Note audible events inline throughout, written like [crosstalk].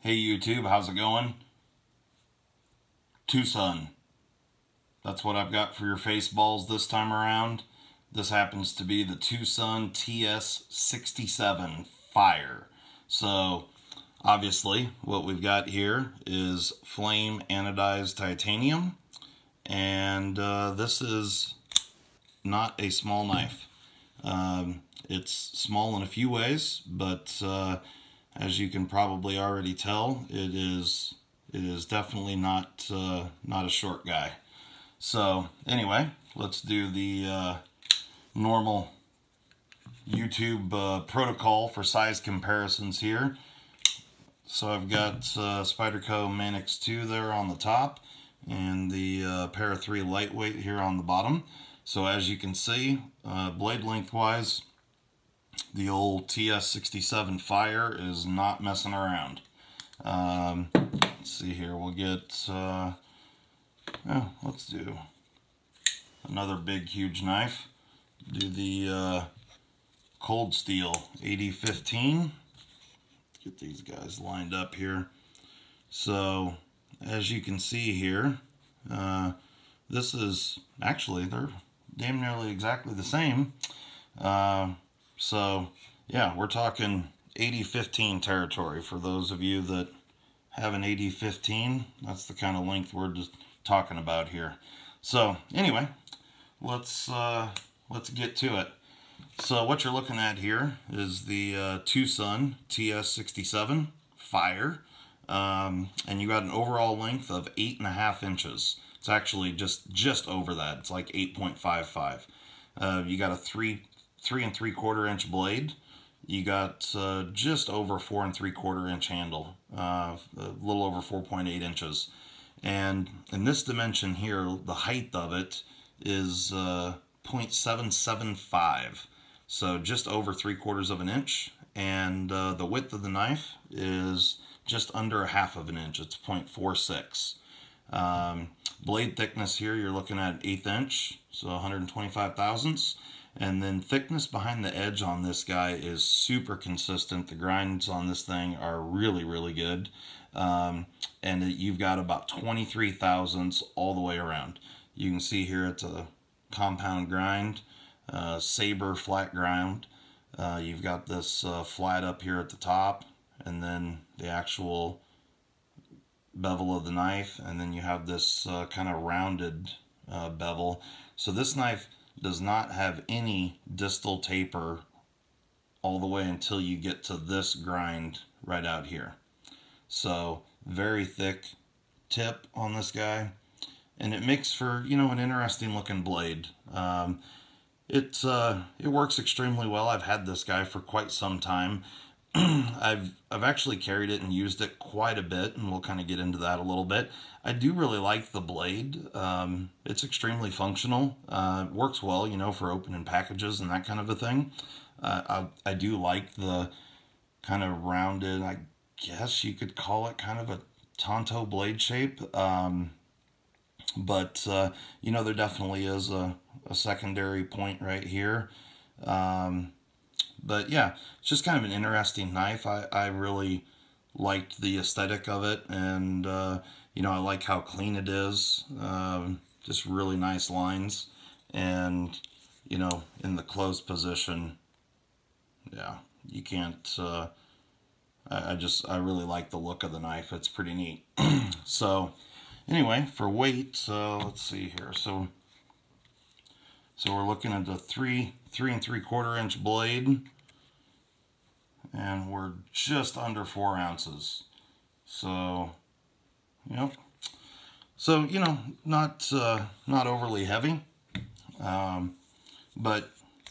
Hey YouTube, how's it going? TwoSun. That's what I've got for your face balls this time around. This happens to be the TwoSun TS67 Fire. So, obviously, what we've got here is flame anodized titanium. And uh, this is not a small knife. Um, it's small in a few ways, but uh, as you can probably already tell, it is it is definitely not uh, not a short guy. So anyway, let's do the uh, normal YouTube uh, protocol for size comparisons here. So I've got uh, Spyderco Manix 2 there on the top and the uh, Para 3 lightweight here on the bottom. So as you can see, uh, blade lengthwise, the old TS67 Fire is not messing around. Um, let's see here, we'll get, uh, oh, let's do another big huge knife. Do the uh, Cold Steel 8015. Get these guys lined up here. So, as you can see here, uh, this is actually, they're damn nearly exactly the same. Uh, so, yeah, we're talking 80-15 territory for those of you that have an 80-15. That's the kind of length we're just talking about here. So, anyway, let's uh, let's get to it. So what you're looking at here is the uh, TwoSun TS67 Fire. Um, and you got an overall length of eight and a half inches. It's actually just just over that. It's like 8.55. Uh, you got a three three and three quarter inch blade. You got uh, just over four and three quarter inch handle, uh, a little over 4.8 inches. And in this dimension here, the height of it is uh, 0.775. So just over three quarters of an inch. And uh, the width of the knife is just under a half of an inch. It's 0.46. Um, blade thickness here, you're looking at eighth inch, so 125 thousandths. And then thickness behind the edge on this guy is super consistent. The grinds on this thing are really, really good. Um, and you've got about 23 thousandths all the way around. You can see here it's a compound grind, uh, saber flat grind. Uh, you've got this uh, flat up here at the top, and then the actual bevel of the knife, and then you have this uh, kind of rounded uh, bevel. So this knife does not have any distal taper all the way until you get to this grind right out here. So very thick tip on this guy and it makes for you know an interesting looking blade. Um, it uh, it works extremely well. I've had this guy for quite some time. [clears throat] I've I've actually carried it and used it quite a bit, and we'll kind of get into that a little bit. I do really like the blade. Um, it's extremely functional. Uh, works well, you know, for opening packages and that kind of a thing. Uh, I I do like the kind of rounded. I guess you could call it kind of a Tonto blade shape. Um, but, uh, you know, there definitely is a, a secondary point right here. Um, but yeah, it's just kind of an interesting knife. I, I really liked the aesthetic of it. And, uh, you know, I like how clean it is. Um, just really nice lines. And, you know, in the closed position, yeah, you can't, uh, I, I just, I really like the look of the knife. It's pretty neat. [clears throat] so, Anyway, for weight, uh, let's see here. So, so we're looking at a three, three and three quarter inch blade, and we're just under four ounces. So, yep. So you know, not uh, not overly heavy, um, but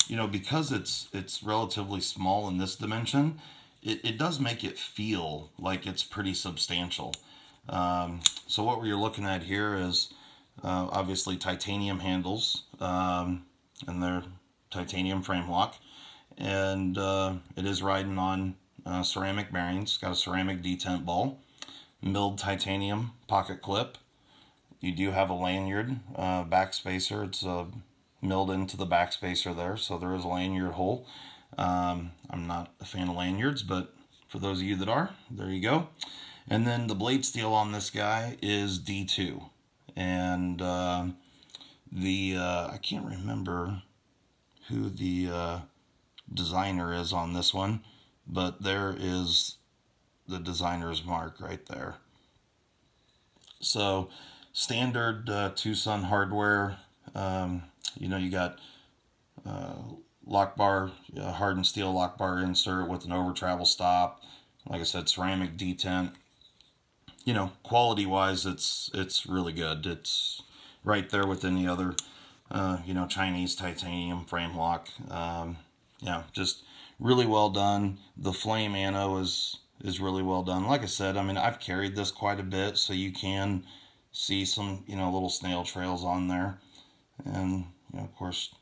you know because it's it's relatively small in this dimension, it, it does make it feel like it's pretty substantial. Um, so what we're looking at here is uh, obviously titanium handles um, and they're titanium frame lock and uh, it is riding on uh, ceramic bearings. Got a ceramic detent ball, milled titanium pocket clip. You do have a lanyard uh, backspacer. It's uh, milled into the backspacer there, so there is a lanyard hole. Um, I'm not a fan of lanyards, but for those of you that are, there you go. And then the blade steel on this guy is D2. And uh, the, uh, I can't remember who the uh, designer is on this one, but there is the designer's mark right there. So standard uh, TwoSun hardware, um, you know, you got uh, lock bar, hardened steel lock bar insert with an over travel stop. Like I said, ceramic detent. You know, quality wise, it's it's really good. It's right there with any other, uh, you know, Chinese titanium frame lock. Um, yeah, just really well done. The flame ano is is really well done. Like I said, I mean, I've carried this quite a bit, so you can see some, you know, little snail trails on there. And, you know, of course,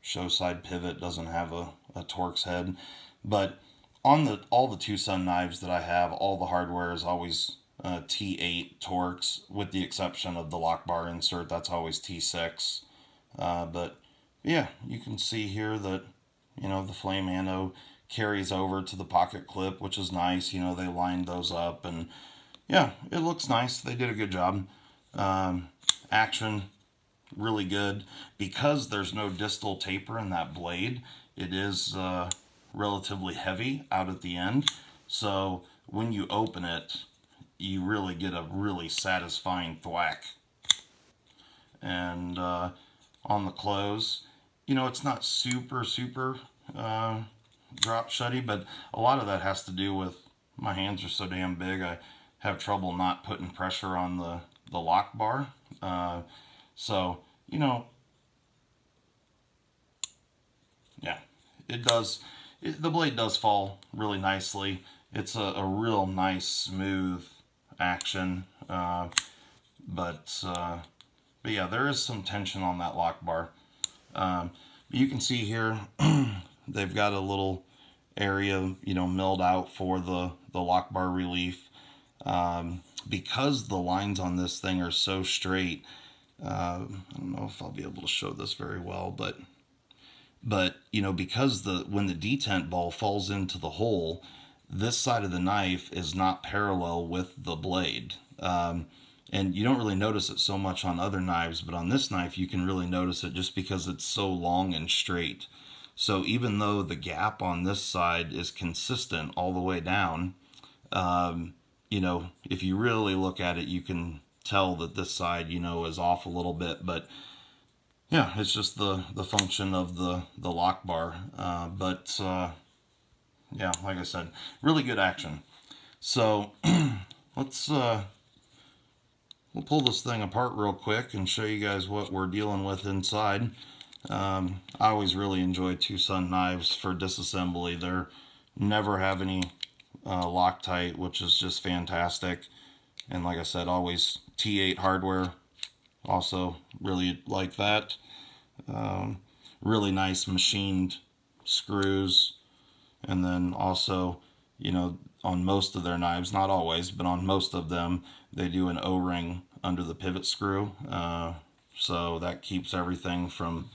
show side pivot doesn't have a, a Torx head. But on the all the TwoSun knives that I have, all the hardware is always uh, T8 Torx, with the exception of the lock bar insert. That's always T6. Uh, but, yeah, you can see here that, you know, the flame ano carries over to the pocket clip, which is nice. You know, they lined those up and yeah, it looks nice. They did a good job. Um, action, really good. Because there's no distal taper in that blade, it is uh, relatively heavy out at the end. So when you open it, you really get a really satisfying thwack. And uh, on the close, you know, it's not super, super uh, drop shutty, but a lot of that has to do with my hands are so damn big. I have trouble not putting pressure on the, the lock bar. Uh, so, you know, yeah, it does, it, the blade does fall really nicely. It's a, a real nice, smooth action. Uh, but, uh, but yeah, there is some tension on that lock bar. Um, you can see here, [clears throat] they've got a little area, you know, milled out for the, the lock bar relief. Um, because the lines on this thing are so straight, uh, I don't know if I'll be able to show this very well, but but you know because the when the detent ball falls into the hole, this side of the knife is not parallel with the blade. Um, and you don't really notice it so much on other knives, but on this knife you can really notice it just because it's so long and straight. So even though the gap on this side is consistent all the way down, um, you know, if you really look at it, you can tell that this side, you know, is off a little bit, but yeah, it's just the, the function of the, the lock bar. Uh, but, uh, yeah, like I said, really good action. So, [clears throat] let's, uh, we'll pull this thing apart real quick and show you guys what we're dealing with inside. Um, I always really enjoy TwoSun knives for disassembly. They're never have any uh, Loctite, which is just fantastic. And like I said, always T8 hardware. Also really like that. Um, really nice machined screws. And then also, you know, on most of their knives, not always, but on most of them, they do an O-ring under the pivot screw. Uh, so that keeps everything from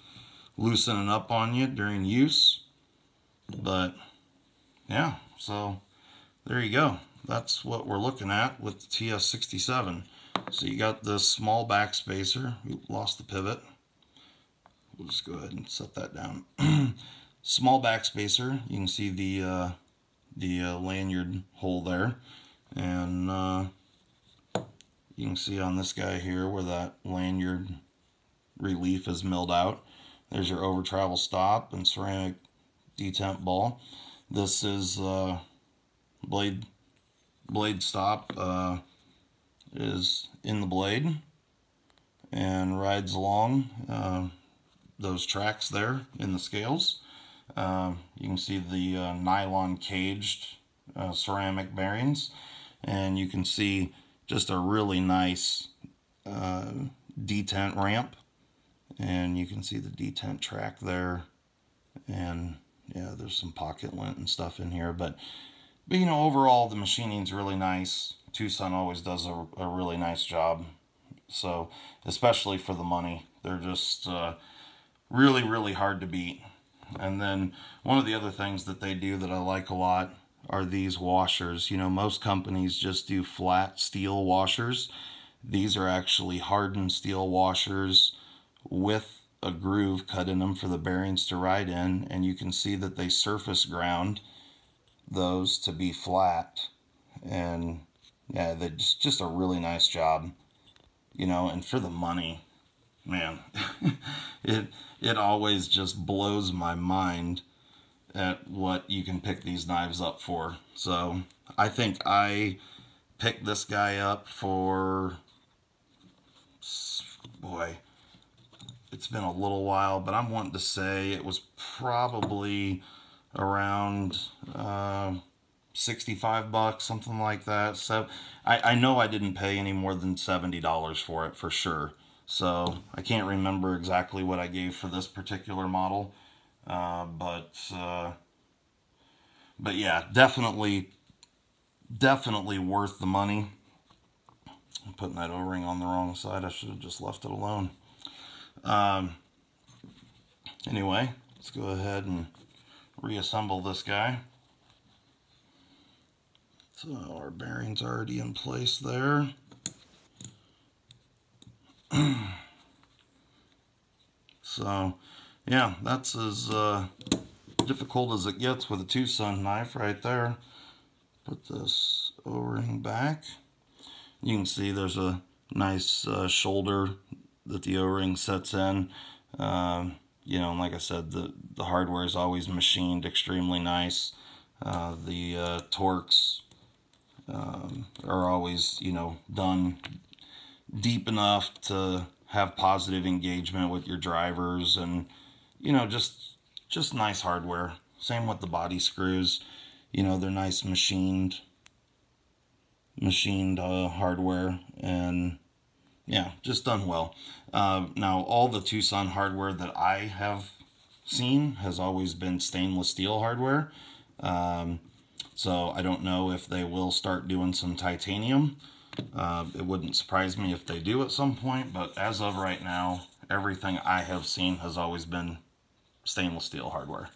loosening up on you during use. But yeah, so there you go. That's what we're looking at with the TS67. So you got this small back spacer. Oop, lost the pivot. We'll just go ahead and set that down. [clears throat] small back spacer. You can see the uh, the uh, lanyard hole there. And uh, you can see on this guy here where that lanyard relief is milled out. There's your over travel stop and ceramic detent ball. This is uh, blade blade stop uh, is in the blade and rides along uh, those tracks there in the scales. Uh, you can see the uh, nylon caged uh, ceramic bearings and you can see just a really nice uh, detent ramp and you can see the detent track there and yeah there's some pocket lint and stuff in here but but you know, overall the machining's really nice. TwoSun always does a, a really nice job. So, especially for the money, they're just uh, really, really hard to beat. And then one of the other things that they do that I like a lot, are these washers. You know, most companies just do flat steel washers. These are actually hardened steel washers with a groove cut in them for the bearings to ride in. And you can see that they surface ground those to be flat. And yeah, they just, just a really nice job. You know, and for the money, man, [laughs] it it always just blows my mind at what you can pick these knives up for. So I think I picked this guy up for, boy, it's been a little while, but I'm wanting to say it was probably around uh, 65 bucks, something like that. So I, I know I didn't pay any more than $70 for it for sure. So I can't remember exactly what I gave for this particular model. Uh, but uh, but yeah, definitely definitely worth the money. I'm putting that O-ring on the wrong side. I should have just left it alone. Um, anyway, let's go ahead and reassemble this guy. So our bearing's already in place there. [clears throat] so yeah, that's as uh, difficult as it gets with a TwoSun knife right there. Put this O-ring back. You can see there's a nice uh, shoulder that the O-ring sets in. Um, you know, like I said, the, the hardware is always machined extremely nice. Uh, the uh, Torx um, are always, you know, done deep enough to have positive engagement with your drivers and you know, just just nice hardware. Same with the body screws. You know, they're nice machined machined uh, hardware and yeah, just done well. Uh, now, all the TwoSun hardware that I have seen has always been stainless steel hardware. Um, so I don't know if they will start doing some titanium. Uh, it wouldn't surprise me if they do at some point, but as of right now, everything I have seen has always been stainless steel hardware.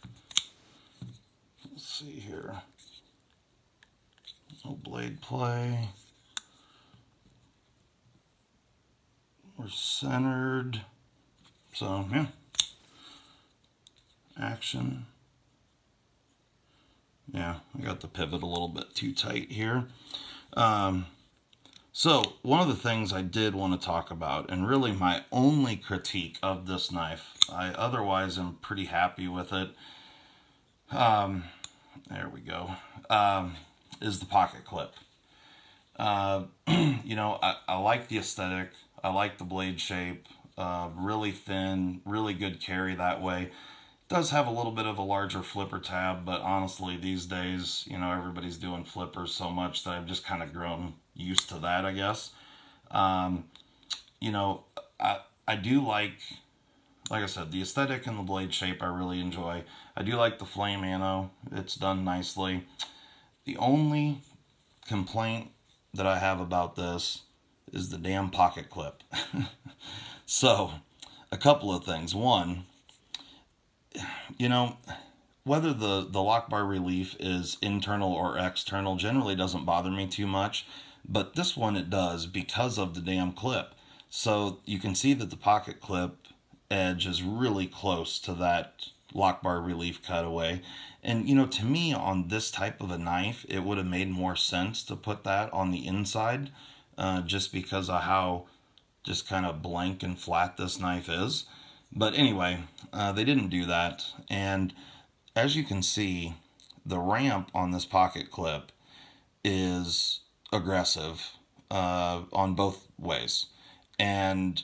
Let's see here. No blade play. We're centered. So, yeah. Action. Yeah, I got the pivot a little bit too tight here. Um, so, one of the things I did want to talk about, and really my only critique of this knife, I otherwise am pretty happy with it. Um, there we go. Um, is the pocket clip. Uh, [clears throat] you know, I, I like the aesthetic. I like the blade shape. Uh, really thin, really good carry that way. Does have a little bit of a larger flipper tab, but honestly, these days, you know, everybody's doing flippers so much that I've just kind of grown used to that, I guess. Um, you know, I, I do like, like I said, the aesthetic and the blade shape I really enjoy. I do like the flame ano. It's done nicely. The only complaint that I have about this is the damn pocket clip. [laughs] so, a couple of things. One, you know, whether the, the lock bar relief is internal or external generally doesn't bother me too much. But this one it does because of the damn clip. So you can see that the pocket clip edge is really close to that lock bar relief cutaway. And you know, to me on this type of a knife, it would have made more sense to put that on the inside uh, just because of how just kind of blank and flat this knife is. But anyway, uh, they didn't do that. And as you can see, the ramp on this pocket clip is aggressive uh, on both ways. And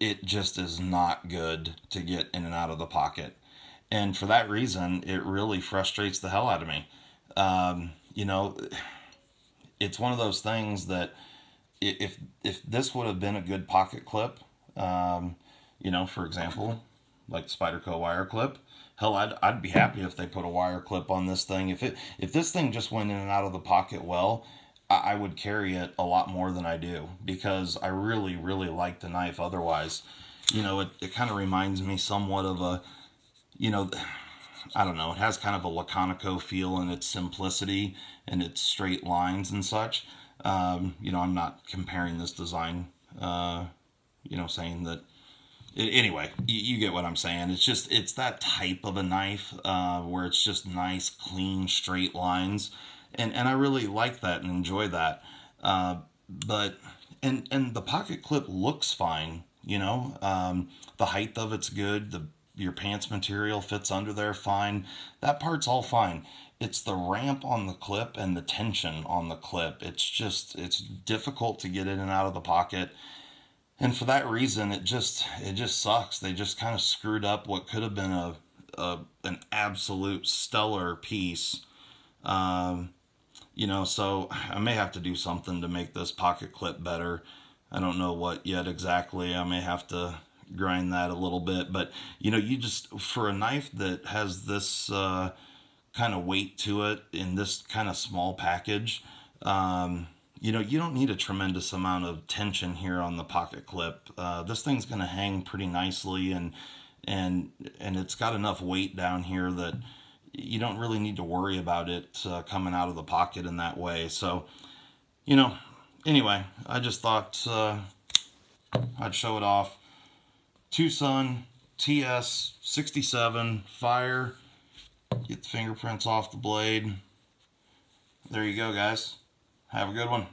it just is not good to get in and out of the pocket. And for that reason, it really frustrates the hell out of me. Um, you know, it's one of those things that if if this would have been a good pocket clip, um, you know, for example, like Spyderco wire clip, hell, I'd, I'd be happy if they put a wire clip on this thing. If it if this thing just went in and out of the pocket well, I would carry it a lot more than I do because I really, really like the knife otherwise. You know, it, it kind of reminds me somewhat of a, you know, I don't know, it has kind of a Laconico feel in its simplicity and its straight lines and such. Um, you know, I'm not comparing this design, uh, you know, saying that anyway, you, you, get what I'm saying. It's just, it's that type of a knife uh, where it's just nice, clean, straight lines. And, and I really like that and enjoy that. Uh, but, and, and the pocket clip looks fine, you know, um, the height of it's good. The, your pants material fits under there fine. That part's all fine. It's the ramp on the clip and the tension on the clip. It's just, it's difficult to get in and out of the pocket and for that reason it just it just sucks they just kind of screwed up what could have been a, a an absolute stellar piece um, you know so [sighs] i may have to do something to make this pocket clip better i don't know what yet exactly i may have to grind that a little bit but you know you just for a knife that has this uh, kind of weight to it in this kind of small package um, you know, you don't need a tremendous amount of tension here on the pocket clip. Uh, this thing's going to hang pretty nicely and and and it's got enough weight down here that you don't really need to worry about it uh, coming out of the pocket in that way. So, you know, anyway, I just thought uh, I'd show it off. TwoSun TS67 Fire. Get the fingerprints off the blade. There you go, guys. Have a good one.